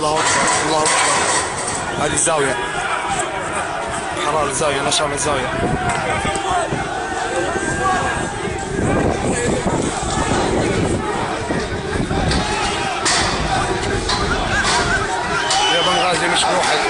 الله أكبر الله أكبر. هذه زاوية. حرارة زاوية نشر زاوية. يا بنغازي مش موحد